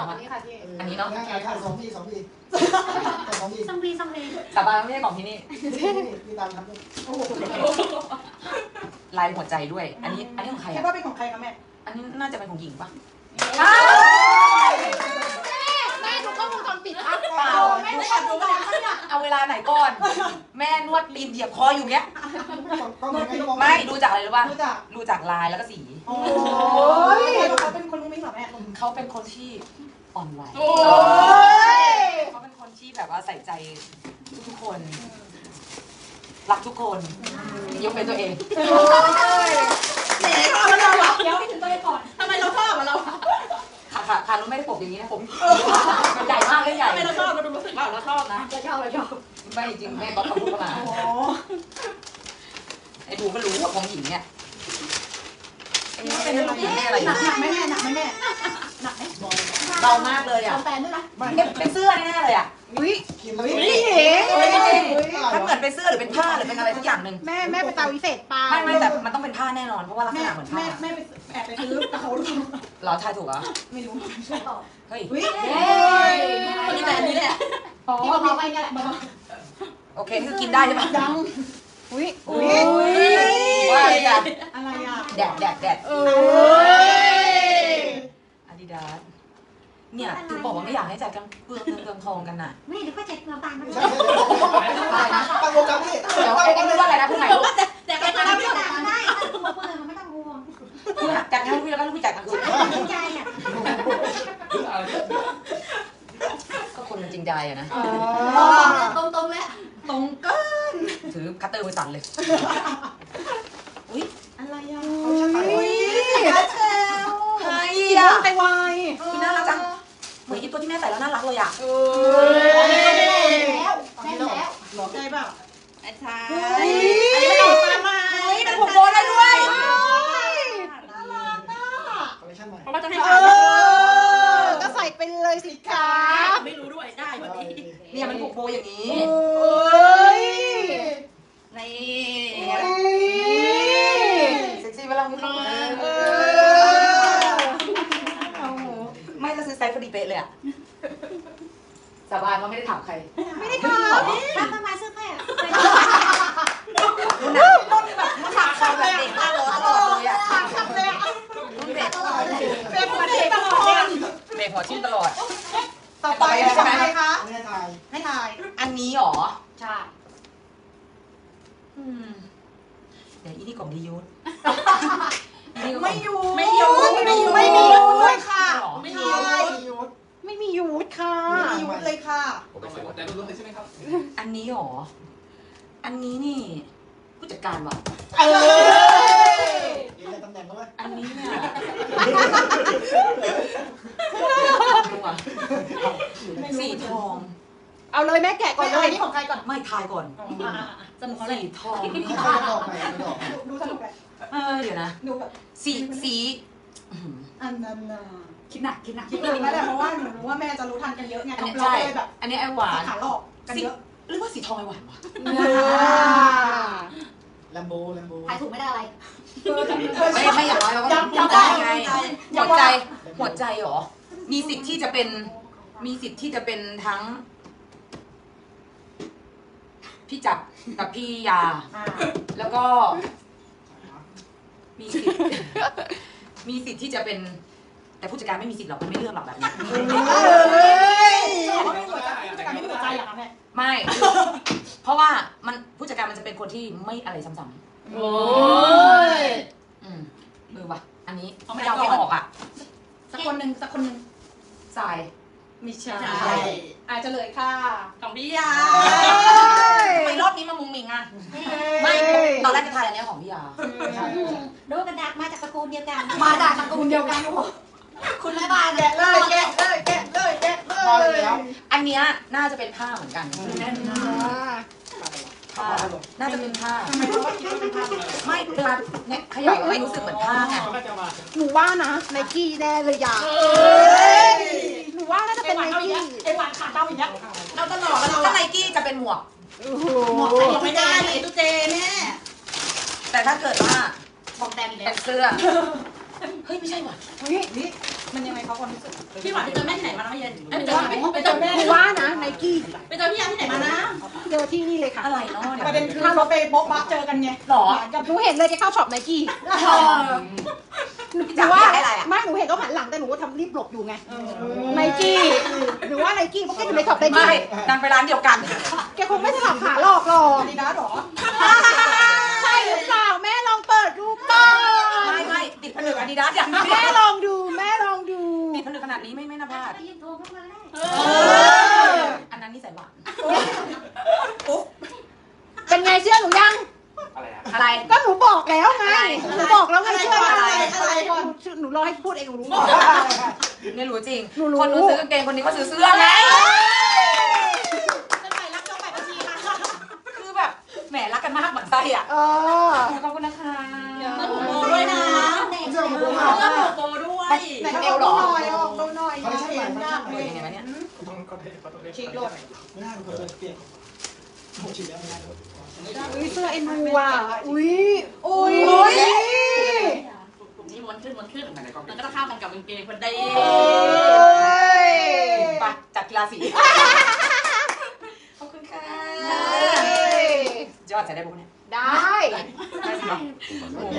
สองอะอันนี้ค่ะพี่อันนี้เนาะง่ายๆค่ะสองปีสองปีแต่สองปีซังพีซังพีสาบานว่าไม่ใช่ของที่นี่นี่นี่นี่ตามครับลายหัวใจด้วย อันนี้ อันนี้ของใครคิดอะว่าเป็นของใครคะแม่ อันนี้น่าจะเป็นของหญิงปะแม่ดูกล้องวงจรปิดอะเปล่าแม่แอบดูมาเนี่ยเอาเวลาไหนก่อน แม่นวดตีนเหยียบคออยู่เนี้ยกล้องยังไงกล้องไม่ดูจากอะไรรู้ป่ะรู้จักดูจากลายแล้วก็สี โอ้ยเขาเป็นคนมุ้งมิ้งเหรอแม่เขาเป็นคนที่ อ่อนไหวโอ้ยเขาเป็นคนที่แบบว่าใส่ใจทุกๆคน รักทุกคน ยกเป็นตัวเองแหมชอบเราอะเดี๋ยวไปถึงตัวเองก่อนทำไมเราชอบอะเราค่ะค่ะค่ะรู้ไม่ได้ปกอย่างนี้นะผมมันใหญ่มากเลยใหญ่ทำไมเราชอบเราดูรู้สึกว่าเราชอบนะเราชอบเราชอบไม่จริงแม่บอกเขาพูดเข้ามาโอ้ไอ้ดูก็รู้ว่าของหญิงเนี่ยไอ้นี่มันเป็นลูกหญิงแม่อะไรหนักหนักไหมแม่หนักไหมแม่หนักไหม เบามากเลยอะเอาแฟนด้วยนะเป็นเป็นเสื้อแน่ๆเลยอะอุ้ยคิมเลยนี่เห็นถ้าเหมือนเป็นเสื้อหรือเป็นผ้าหรือเป็นอะไรสักอย่างหนึ่งแม่แม่ไปตาวิเศษเปล่าไม่ไม่แต่มันต้องเป็นผ้าแน่นอนเพราะว่าลักษแม่ณะเหมือนผ้าแม่แม่ไปแอบไปซื้อแต่เขาดูเหรอทายถูกเหรอไม่รู้ไม่ตอบเฮ้ยอุ้ยเฮ้ยคนนี้แต่อันนี้แหละที่บอกเขาไปเนี่ยแหละโอเคคือกินได้ใช่ปะยังอุ้ยอุ้ยว่าอะไรจ้ะอะไรอะแดดแดดแดดเอ้ยอาดิดาส เนี่ยถึงบอกว่าไม่อยากให้จ่ายกันเปลืองเงินเปลืองทองกันน่ะ ไม่เดี๋ยวก็เจ็บเกลือตายมันใช่ตั้งโปรแกรมนี่เดี๋ยวไอ้นี่ว่าอะไรนะพูดใหม่ลูก แต่ แต่ ไป ก็ ตา ไม่ วิเศษ ต่างได้ถ้าตัวเปลือยมันไม่ต้องห่วง พูดจัดงานลูกพี่แล้วก็ลูกพี่จ่ายกลางคืน จริงใจอะ ก็คนมันจริงใจอะนะ ตรงตรงๆเลย ตรงเกิน ถือคัตเตอร์ไปสั่นเลยอุ้ย อะไรอะ อุ้ย เชล ใคร ย อะ ไปวาย อุ๊ยน่ารักจังเหมือนอีตัวที่แม่ใส่แล้วน่ารักเลยอะ เอ้ แล้วแน่นแล้ว หลอกใจเปล่าไอ้ชา เฮ้ อัน ย นี้มันออกมาใหม่ เฮ้ยเป็นผมโบได้ด้วย น่ารักอะ คอลเลคชั่นใหม่ เพราะว่าจะให้เออก็ใส่ไปเลยสิคะไม่รู้ด้วยได้วันนี้ เนี่ยมันผูกโบอย่างนี้ เอ้ย นี่ เอ้ย เซ็กซี่เวลาไม่ต้อง เออ ไม่จะซื้อไซส์พอดีเป๊ะเลยอะสาบานว่าไม่ได้ถามใคร ไม่ได้ทำ ทำทำไมเสื้อผ้า นุ่นน่ะนุ่นแบบนุ่นถามเขาแบบเด็กมากเลยตลอดเลยอะ ทำเลยอะ นุ่นเด็ก ตลอดเลย เป็นคนเด็กตลอดเลย เด็ก หัวชิ้นตลอด ต่อไปใช่ไหมคะไม่ได้ถ่ายให้ทาย อันนี้หรอใช่อืมเดี๋ยวอีนี่กล่องดียูนไม่ยูไม่ยูไม่ยูไม่มียูด้วยค่ะ ไม่มียูไม่ยุดไม่มียูดค่ะ ไม่มียูดเลยค่ะแต่รุ่นเลยใช่ไหมครับ อันนี้หรอ อันนี้นี่ ผู้จัดการว่ะเออ เห็นแต่ตำแหน่งแล้วไหมอันนี้เนี่ยดูอะสีทอง เอาเลยแม่แกะก่ก่ออนนเลเลยยนี่ของใครก่อน ไม่ทายก่อนสนุกอะไรสีทองนี่ไม่ใช่ดอกใหม่ดอกดูสนุกแบบเออเดี๋ยวนะดูแบบสีสีอื้อหืออันนั้นน่ะคิดหนักคิดหนักคิดถึงนั่นแหละเพราะว่าหนูรู้ว่าแม่จะรู้ทันกันเยอะไงอันนี้เราใช่เลยแบบอันนี้ไอหวานขาหลอกกันสีเยอะหรือว่าสีทองไอหวานวะแลมโบแลมโบถ่ายถูกไม่ได้อะไร ไม่ไม่อย่างน้อยเราก็ต้องพูดได้ไงหัวใจหัวใจเหรอ มีสิทธิ์ที่จะเป็น มีสิทธิ์ที่จะเป็นทั้ง พี่จับกับพี่ยาอ่าแล้วก็ มีสิทธิ์มีสิทธิ์ที่จะเป็น แต่ผู้จัดการไม่มีสิทธิ์หรอกมันไม่เลือกหรอกแบบนี้เฮ้ยเขาไม่หัวใจแต่ไม่หัวใจเหรอคะแม่ไม่ เพราะว่ามันผู้จัดการมันจะเป็นคนที่ไม่อะไรซ้ำ โอ้ยๆอืมเออว่ะ อันนี้เอาไม่ไม่เอาไม่ก่อน ออกอะ สักคนหนึ่งสักคนหนึ่งทราย ไม่ใช่ อาจจะเลยค่ะของพี่ยาทำไมรอบนี้มามุงมิงอะ ไม่ตอนแรกจะทายอันเนี้ยของพี่ยาใช่ใช่ดูกันดักมาจากตระกูลเดียวกัน มาจากตระกูลเดียวกันโอ้โหคุณแม่บ้านแกะเลยแกะเลยแกะเลยแกะเลพอเลยยแล้วอันเนี้ยน่าจะเป็นผ้าเหมือนกัน ผ้าน่าจะเป็นผ้าทำไมเราคิดว่าเป็นภาพไม่เวลาเนี่ยเขย่าแล้วรู้สึกเหมือนผ้าไงเขาก็จะมาหนูว่านะไนกี้แน่เลยอย่าหนูว่าน่าจะเป็นไนกี้ไอ้หวานขาดเดาอย่างเงี้ยเราตลอดเราถ้าไนกี้จะเป็นหมวกโอ้โหไม่ได้เลยตุ๊เจแม่แต่ถ้าเกิดว่าบอกแตมอีกแล้เป็วนเสื้อเฮ้ยไม่ใช่ว่ะเฮ้ยนี่ มันยังไงเขาความรู้สึกพี่หวานไปเจอแม่ที่ไหนมานะเย็นไปเจอไปเจอแม่กูว่านะไนกี้ไปเจอพี่ยาที่ไหนมานะเจอที่นี่เลยค่ะอะไรเนาะเนี่ยประเด็นคือเราไปโบ๊ะบะเจอกันไงหรอหนูเห็นเลยแกเข้าช็อปไนกี้หนูจ๋าว่าอยากได้อะไรอะไม่หนูเห็นเขาหันหลังแต่หนูก็ทำรีบหลบอยู่ไงไนกี้หรือว่าไนกี้เพราะแกอยู่ในช็อปไนกี้ไม่ดันไปร้านเดียวกันแกคงไม่สลับขาหลอกหรอกดีนะหรอใช่หรือเปล่าแม่ลองเปิดดูก่อนไม่ไม่ติดผลึกอาดิดาสอย่างนี้แม่ลองดูแม่ลองดู ติดผลึกข นาดนี้ไม่ไม่น่าพลาดโทรเข้ามาได้อันนั้นนี่ใส่หวานเป็นไงเชื่อหนูยัง อะไรก็หนูบอกแล้วไงอะไรหนูบอกแล้วไงเชื่ออะไรอะไรอะไรหนูรอให้พูดเองหนูรู้ก่อนไม่รู้จริง หนูรู้ คนนู้นซื้อกางเกงคนนี้ก็ซื้อเสื้อไงจะไปรับจองไปบัญชีค่ะคือแบบแหมรักกันมากเหมือนไส้อะเออขอบคุณนะคะเพื่อนหมูโบด้วยนะเสื้อหมูเพื่มาอนหมูโบด้วย ไหนเอาดูหน่อยเอาดูหน่อยเขาไม่ใช่ไหมเออยังไงวะเนี่ยฉีกโลดไม่น่าเป็นคนเปลี่ยนหกชิ้นแล้วไม่น่าอุ้ยเสื้อเอ็นดูอะอุ้ยอุ้ยนี่ม้วนขึ้นม้วนขึ้นมันก็จะเข้ามกันกับกางเกงคนได้เอ้ยไปจัดกีฬาสีขอบคุณค่ะยอดใส่ได้ปุ๊บเนี่ย ได้ได้สิเหรอโอ้โห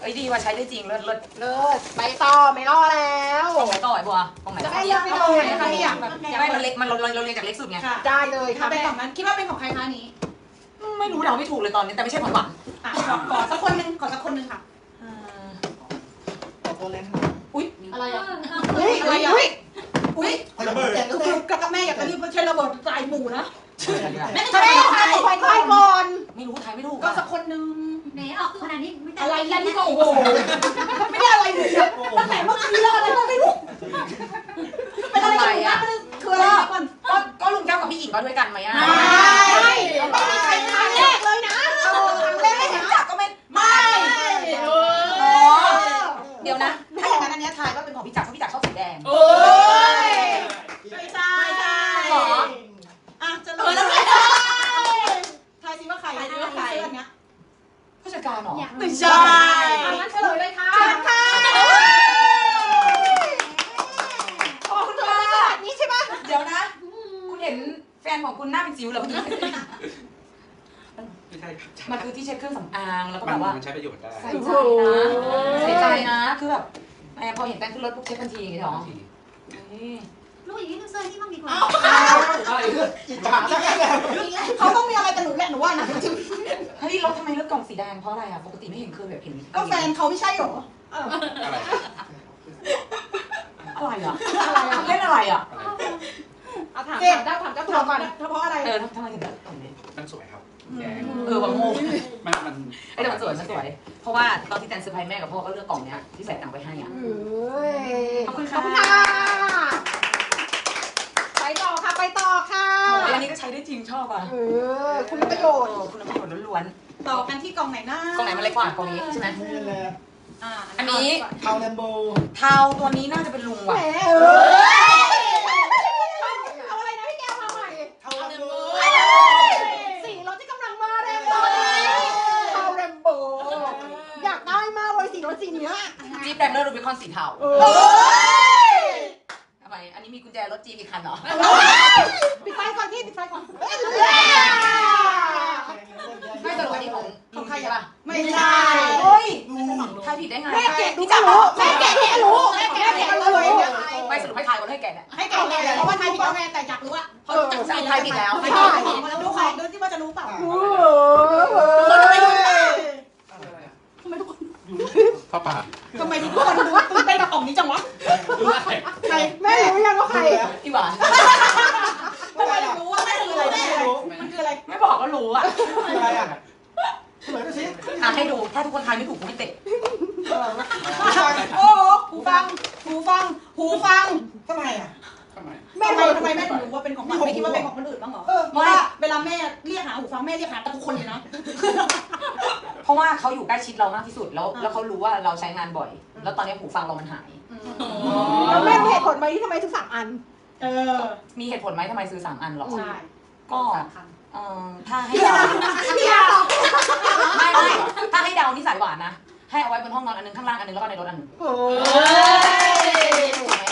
เอ้ยดีว่าใช้ได้จริงเลิศเลิศเลิศไปต่อไม่รอแล้วกล่องไหนต่อไอ้บัวกล่องไหนจะต่อให้เลือกไม่ตรงไหนคะพี่อยากแบบไม่มันเล็กมันเราเราเรียนจากเล็กสุดไงค่ะได้เลยถ้าค่ะเป็นแม่ของนั้นคิดว่าเป็นของใครคะนี้ไม่รู้เดาไม่ถูกเลยตอนนี้แต่ไม่ใช่ของหวานอะขอขอสักคนหนึงขอสักคนหนึงค่ะ ขอโทษแล้วอุ้ยอะไรอะเฮ้ยเฮ้ยเฮ้ยอุ้ยเขาจะแจกก็คืได้อกับแม่อยากจะรีบใช้ระเบิดใส่หมูนะ แม่ทำจะไมเป็นของใคใครรใครก่อนไม่รู้ไทยไม่ถูกก็อะสักคนหนึงแหมออกขนาดนี้ไม่แต่อะไรแล้วนี่ก็โอ้โหไม่ได้อะไรเลยอะตั้งแต่เมื่อกี้แล้วอะไรก็ไม่รู้เป็นอะไรกันนะคืออะไรก่อนก็ก็ลุงแก้วกับพี่หญิงก็ด้วยกันไหมอะไม่ไม่มีใครครั้งแรกเลยนะครั้งแรไม่กรู้นะจักก็ไม่ไม่อ๋อเดี๋ยวนะถ้าอย่างนั้นอันเนี้ยทายว่าเป็นของพี่จักรเพราะพี่จักรชอบสีแดง โอ้ยไม่ใช่ใช่ หรอ อะจะเลยแล้วไงทายสิว่าใครทายสิว่าใครเสื้อเนี้ย ผู้จัดการเหรอ ไม่ใช่ อะงั้นเฉลยเลยค่ะ เชิญค่ะ ขอบคุณค่ะขนาดนี้ใช่ปะ เดี๋ยวนะ คุณเห็นแฟนของคุณหน้าเป็นจิ๋วเหรอเมื่อกี้ ไม่ใช่ครับมันคือที่เช็ดเครื่องสำอางแล้วก็มัแบนบว่า มันใช้ประโยชน์ได้ใส่ใจนะใส่ใจนะคือแบบแหมพอเห็นแป้งขึ้นรถปุ๊บเช็ดทันทีอย่างงี้เหรอนี่ลูกอย่างนี้ต้องเสื้อที่บ้างดีกว่าจิตจ๋าทั้งนั้นเลยเขาต้องมีอะไรกับหนูแหละหนูว่านะเฮ้ยแล้วทำไมเลือกกล่องสีแดงเพราะอะไรอะปกติไม่เห็นเคยแบบเห็นก็แฟนเขาไม่ใช่หรออะไรอะไรอะเล่นอะไรอะเอาถามถามเจ้าถามเจ้าตัวถามก่อนเพราะอะไรเออทำไมถึงเลือกกล่องนี้มันสวยครับแดง เออว่ะโง่มันมันไอ้แต่มันสวยมันสวย เพราะว่าตอนที่แตนเซอร์ไพรส์แม่กับพ่อก็เลือกกล่องเนี้ยที่ใส่ตังค์ไปให้อะเอ้ยขอบคุณขอบค่ะคุณค่ะไปต่อค่ะไปต่อค่ะอันนี้ก็ใช้ได้จริงชอบอะเออคุณประโยชน์ คุณประโยชน์ล้วนต่อกันที่กล่องไหนนะๆกล่องไหนมันเล็กกว่ากล่องนี้ใช่ไหม นี่แหละอ่าอันนี้ เทาแลมโบเทาตัวนี้น่าจะเป็นลุงแหมว่ะเออเอาอะไรนะพี่แก้วมาใหม่ เทาแลมโบ สีรถที่กำลังมาแรงเลยเทาแรมโบอยากได้มากเลย สีรถสีเนี้ยจีบแรมเลอร์รูบิคอนสีเทาเออทำไม อันนี้มีกุญแจรถจีบอีกคันเหรอ ปิดไฟก่อนพี่ปิดไฟก่อนไม่แต่วันนี้ของลุงใครใช่ป่ะไม่ใช่เฮ้ยทายผิดได้ไงแม่แกะดูก็รู้แม่แกะดูก็รู้แม่แกะดูก็รู้ไม่สรุปให้ทายก่อนให้แกเนี่ยให้แกะเลยเพราะว่าไทยพี่กาแฟแต่อยากรู้อะเขาจะใส่ทายผิดแล้วไม่ใช่ดูใครดูที่ว่าจะรู้เปล่าโอ้คนทำไมรู้ พ่อป่าทำไมทุกคนรู้ว่าตื่นเต้นกับกล่องนี้จังวะรู้ว่าใครแม่รู้ยังว่าใครอีหวานทำไมรู้ว่าแม่คืออะไรแม่มันคืออะไร ไม่บอกก็รู้อะอะไรอะเฉลยดูสิอะให้ดู ถ้าทุกคนทายไม่ถูกกูไม่เตะโอ้โหหูฟัง หูฟัง หูฟังทำไมอะทำไมแม่ทำไมทำไมแม่ถึงรู้ว่าเป็นของมันไม่คิดว่าเป็นของคนอื่นบ้างเหรอเพราะว่าเวลาแม่เรียกหาหูฟังแม่เรียกหาทุกคนเลยนะ เพราะว่าเขาอยู่ใกล้ชิดเรามากที่สุดแล้ว แล้วเขารู้ว่าเราใช้งานบ่อย แล้วตอนนี้หูฟังเรามันหายแล้วแม่มีเหตุผลไหมที่ทำไมถึงสามอัน เออ มีเหตุผลไหมทำไมซื้อสามอันหรอใช่ก็เอ่อถ้าให้เดาพี่อาตอบไม่ไม่ถ้าให้เดานี่สายหวานนะ ให้เอาไว้บนห้องนอนอันหนึงข้างล่างอันหนึงแล้วก็ในรถอันหนึงโอ้ถูกไหมค่ะ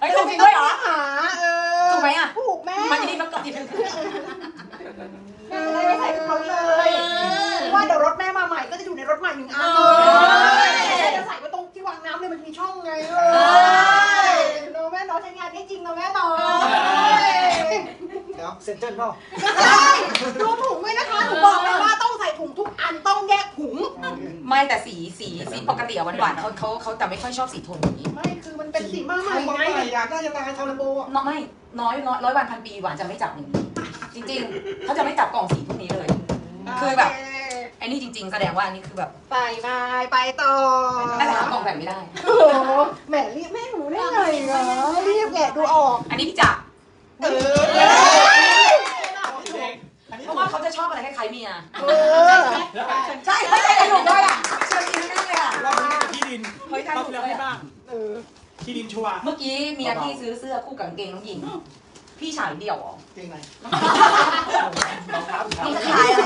เฮ้ยถูกจริงด้วยเหรอ หาเออถูกไหมอะถูกแม่มันจะดีมันก็ดีแม่เลยไม่ใส่กับเขาเลยว่าเดี๋ยวรถแม่มาใหม่ก็จะอยู่ในรถใหม่หนึ่งอันเออ แม่จะใส่ไว้ตรงที่วางน้ำเลยมันมีช่องไงเออเนาะแม่เนาะใช้งานได้จริงเนาะแม่เนาะเดี๋ยวเซ็นเจิ้นเปล่าใช่ดูถุงด้วยนะคะหนูบอกเลยว่าต้องใส่ถุงทุกอันต้องแยกถุง ไม่แต่สีสีสีปกติอะหวานๆเขาเขาเขาแต่ไม่ค่อยชอบสีโทนอย่างนี้ ไม่คือมัน เป็นสีมาใหม่ใหม่ไงอยากได้จะตายทำระโบอะน้อยไม่น้อยน้อยร้อยวันพันปีหวานจะไม่จับอย่างนี้จริงๆเขาจะไม่จับกล่องสีพวกนี้เลย คือแบบไอ้นี่จริง ๆ แสดงว่าอันนี้คือแบบไปไปไปต่อน่าจะหากล่องแบบไม่ได้โอ้โหแหมรีบแม่หนูได้ไงเหรอรีบแกะดูออก อันนี้พี่จักรเอออันนี้เพราะว่าเขาจะชอบอะไรคล้ายๆเมียเออใช่ใช่ใช่ถูกด้วยอะเชิญกินแน่เลยอะเราที่ดินเฮ้ยทำถูกเลยอะเออ ที่ดินชัวร์เมื่อกี้เมียพี่ซื้อเสื้อคู่กับกางเกงน้องหญิง พี่ฉายเดี่ยวเหรอเก่งไหนนี่จะขายอะไร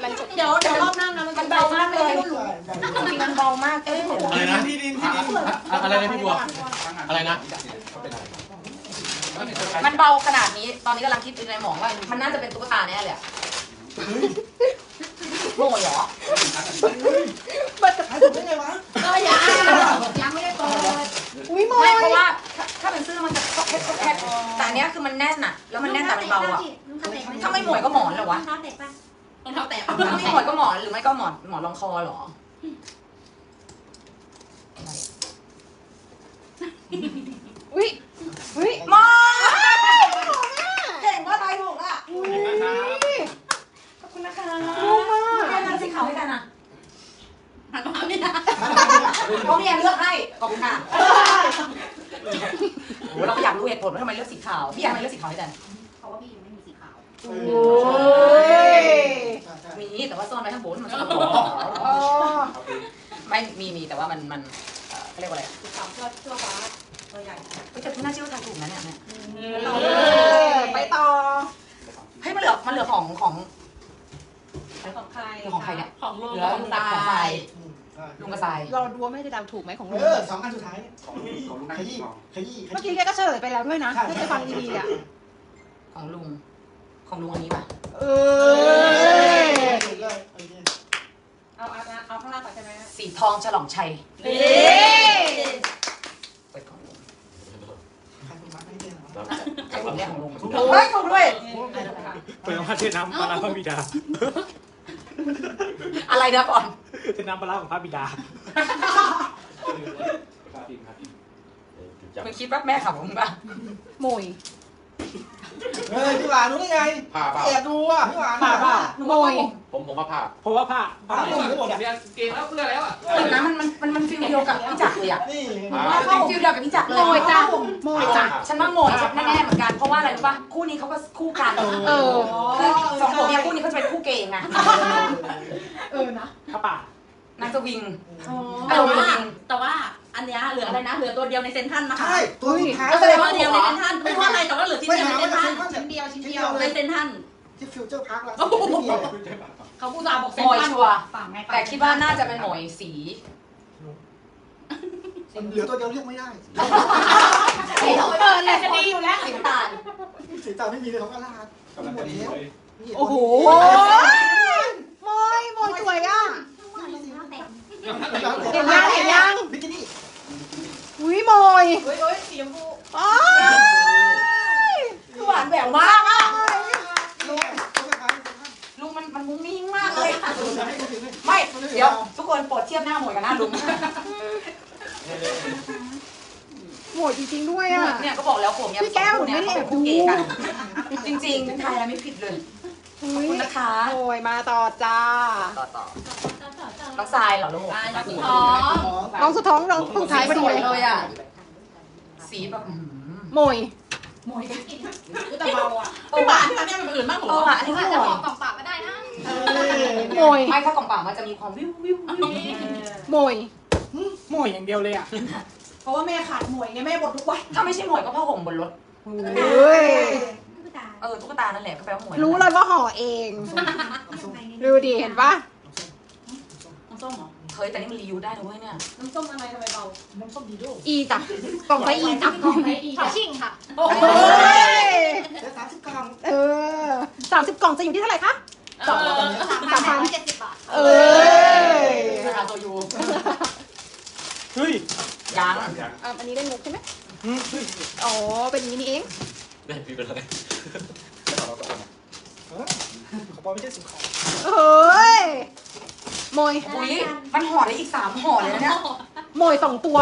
แบบเดี๋ยวเดี๋ยวรอบหน้านะมันมันเบามากเลยใช่จริงๆมันเบามากเอ้ยอะไรนะที่ดินที่ดินอะไรนะพี่บัวอะไรนะมันเบาขนาดนี้ ตอนนี้กำลังคิดในหมองว่า มันน่าจะเป็นตุ๊กตาแน่เลยอะโง่เหรอ อไม่ก็หมอนหมอนรองคอเหรออะไรอะอุ้ยอุ้ยหมอเก่งว่าทายถูกอะอุ้ยขอบคุณนะคะรู้มากให้มันสีขาวให้กันอะหันมาไม่ได้เพราะเมียเลือกให้ขอบคุณค่ะโอ้เราก็อยากรู้เหตุผลว่าทำไมเลือกสีขาวพี่อยากทำไมเลือกสีขาวให้กันเพราะว่าพี่ โอ้ยมีแต่ว่าซ่อนไว้ข้างบนมันสกปรอ๋อกไม่มีมีแต่ว่ามันมันเอ่อเขาเรียกว่าอะไรอะสีขาวเสื้อเสื้อฟ้าตัวใหญ่เฮ้ยแต่คุณน่าเชื่อว่าทายถูกนะเนี่ยเนี่ยเออไปต่อเฮ้ยมันเหลือมันเหลือของของของใครของใครเนี่ยของลุงเหลือลุงกับของทรายลุงกับทรายเราดูว่าแม่จะเดาถูกไหมของเอลุงอสองอันสุดท้ายเนี่ยของของลูกขนั่งยี้กองขยี้ขเมื่อยี้กี้แกก็เฉลยไปแล้วด้วยนะถ้าจะฟังดีๆอะของลุง ของลุงอันนี้ป่ะ เออถูกเลยโอเคเอาเอาเอาข้างล่างก่อนใช่ไหมสีทองฉลองชัยเอ๊เปิดของลุงใครเป็นมัดไม่ได้เหรอใช่ผมเรียกของลุงเฮ้ยถูกด้วย เปิดมาเทน้ำปลาร้าพระบิดาอะไรนะก่อนเทน้ำปลาร้าของพระบิดาคุณคิดว่าแม่ขับของมึงป่ะหมวย เฮ้ยพี่หวานรู้ได้ไงผ้าเปล่า แอบดูอะพี่หวานผ้าเปล่าหมวยผมผมว่าผ้าเพราะว่าผ้าผ้าหมดหมดอะเรียนเกมแล้วเพื่อแล้วอะแต่นะมันมันมันมันฟิลเดียวกับพี่จักรเลยอะนี่ฟิลเดียวกับพี่จักรเลยโมยจ้ะโมยจ้ะฉันว่าโมยแน่ๆเหมือนกันเพราะว่าอะไรรู้ป่ะคู่นี้เขาก็คู่กันเออคือสองผัวเมียคู่นี้เขาจะเป็นคู่เกย์ไงเออนะผ้าป่านางจะวิง แต่ว่าแต่ว่า อันเนี้ยเหลืออะไรนะเหลือตัวเดียวในเซนทันนะคะใช่ตัวสุดท้ายก็แสดงตัวว่าเดียวในเซนทันไม่ว่าอะไรแต่ว่าเหลือชิ้นไม่เดียวถามในเซว่านจะทันเซ็นชิ้นเดียวชิ้นเดียวเลในยเซนทันที่ฟิวเจอร์พาร์คแล้วเขาพูดจาบอกเซนโมยทันชัวร์ฝั่งไงแต่คิดว่าน่าจะเป็นโมยสีเหลือตัวเดียวเรียกไม่ได้สีเออแหละจะดีอยู่แล้วสีน้ำตาลสีตาไม่มีเลยเขาก็ลาดหมดแล้วโอ้โหโมยโมยสวยอะเห็นยังเห็นยังบิกินี่ อุ้ยโมยเฮ้ยเฮ้ยสีชมพูอ้ายคือหวานแหววมากอะลูกตัวสุดท้ายลุงมันมันมุ้งมิ้งมากเลยตัวสุดท้ายตัวสุดท้ายไม่ เดี๋ยว ทุกคนโปรดเทียบหน้าหมวยกับหน้าลุงโมยจริงๆด้วยอะ เนี่ยก็บอกแล้วผมเนี่ยพี่แก้วสองคนเนี่ยไม่ได้เขาเป็นคู่เกย์กันจริงๆทายอะไรไม่ผิดเลยขอบคุณนะคะโมยมาต่อจ้า ต่อต่อ น้องทรายเหรอลูกอ่าจากสีอ๋ทอองน้องสุดท้องน้องสุดท้ายพอดีสวยเลยเลยอะ สีแบบอื้อหือโมยหมวยแต่เบาอะเออหว่ะวานอันเนี้ยมันอื่นมากหรเอออว่ะอันนี้ก็อาจอจะร่บออยกกล่องเปล่าก็ได้นะโมยไม่ถ้ากล่องเปล่ามันจะมีความวิววิววิวโมยโม่อย่างเดียวเลยอะ เพราะว่าแม่ขาดหมวยไงแม่บ่นทุกวัน ถ้าไม่ใช่หมวยก็ผ้าห่มบนรถเฮ้ยตุ๊กตาเออตุ๊กตานั่นแหละก็แปลว่าหมวยรู้เลยว่าห่อเอง ดูดิเห็นปะสำส้มเหรอเฮ้ยแต่นี่มันรียูสได้นะเว้ยเนี่ย น้ำส้มอะไรทำไมเบา น้ำส้มดีโด้อีจ้ะกล่องไฟอีจ้ะขอชิงค่ะ โอ้โหเดี๋ยวสามสิบกรัมเออสามสิบกล่องจะอยู่ที่เท่าไหร่คะสามพันเจ็ดสิบบาท เออราคาโซยูเฮ้ยยังอะอันนี้ได้งกใช่ไหมอ๋อ เป็นอย่างนี้นี่เองได้พี่เป็นอะไรของปอไม่ใช่สิ่งของเฮ้ย โมยอุ้ยมันห่อได้อีกสามห่อเลยนะเนี่ยโมยสองตัว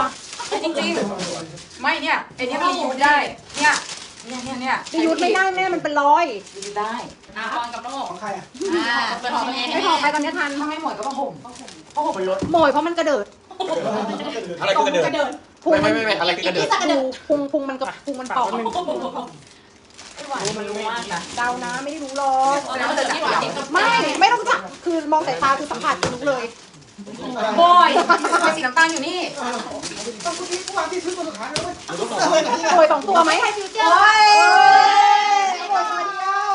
จริงๆ ไม่เนี่ยไอเนี้ยมันรียูสได้ เนี่ย เนี่ยเนี่ยเนี่ยจะยุดไม่ได้แม่มันเป็นร้อยรียูสได้อะพรกับน้องของใครอะอ่าเป็นของแม่ไม่พอไปตอนนี้ทันถ้าไม่หมดก็ผ้าห่มผ้าห่มบนรถโมยเพราะมันกระเดิดอะไรคือกระเดินพุงไม่ไม่ไม่ไม่อะไรคือกระเดินพุงพุงมันกับพุงมันเป่าไม่ หวานมันรู้มากนะเดานะไม่ได้รู้หรอกแสดงว่าเธอจากหลังไม่ไม่ต้องจับคือมองสายตาคือสัมผัสคือรู้เลยบอยบอยสีน้ำตาลอยู่นี่ต้องคุณพี่ผู้วางที่ซื้อตัวสุดท้ายเลยโมยสองตัวไหมใครฟิวเจอโอ้ร์ยโมยตัวเดียว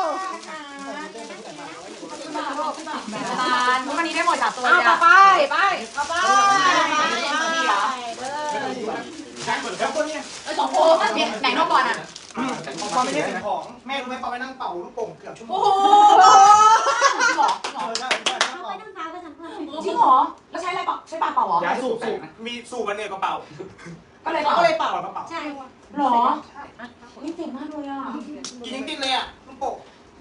ตาลเพราะวันนี้ได้หมดสามตัวเอาเลยต่ออะไปไปเอาไปแล้วคนเนี่ยเออสองโพเนี่ยไหนนอกก่อนอะของ ปอไม่ใช่สิ่งของ แม่รู้ไหมปอไปนั่งเป่าลูกโป่งเกือบชั่วโมงจริงเหรอเออได้ได้นั่งเอาเป่าไปน้ำตาไปทำเพื่อนจริงเหรอแล้วใช้อะไรเป่าใช้ปากเป่าเหรอย้ายสูบสูบมีสูบมันเนี่ยกระเป๋าก็เลยก็เป่าเลยเป่ากระเป๋าใช่หรอนี่เจ๋งมากเลยอะกินยังติดเลยอะลูกโป่ง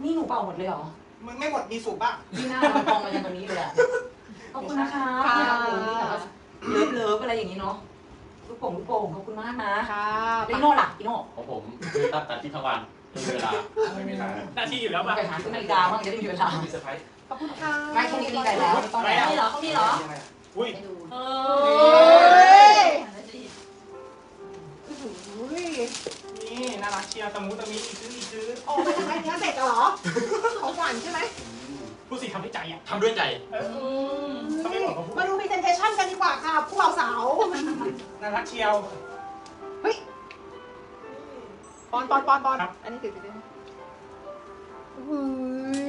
นี่หนูเป่าหมดเลยเหรอมึงไม่หมดมีสูบบ้างนี่หน้ามันกองมาอย่างตรงนี้เลยอะขอบคุณนะคะ love love อะไรอย่างนี้เนาะ ลูกโป่งลูกโป่งขอบคุณมากนะค่ะแล้วอีโน่ล่ะอีโน่ของผมคือตัดตัดที่ทั้งวันไม่มีเวลาไม่มีเวลาหน้าที่อยู่แล้วมาป่ะไปหาซื้อนาฬิกาบ้างจะได้มีเวลามีเซอร์ไพรส์ขอบคุณค่ะไม่แค่นี้ก็ดีใจแล้วไม่ต้องแล้วนี่เหรอเขานี่เหรออุ้ยเอเฮ้อยอุ้ยนี่น่ารักเชียร์ตะมูตะมีอีกซื้ออีกซื้อโอ้ไปทำอะไรเนี้ยเสร็จแล้วเหรอของขวัญใช่ไหม ผู้สิทธิ์ทำด้วยใจอะทำด้วยใจเออทำไมหมดเขาพูดมาดูพรีเซนเทชันกันดีกว่าค่ะพวกเราสาว น่ารักเชียวปอนปอนปอนปอนครับ อันนี้ถือถือถืออุ้ย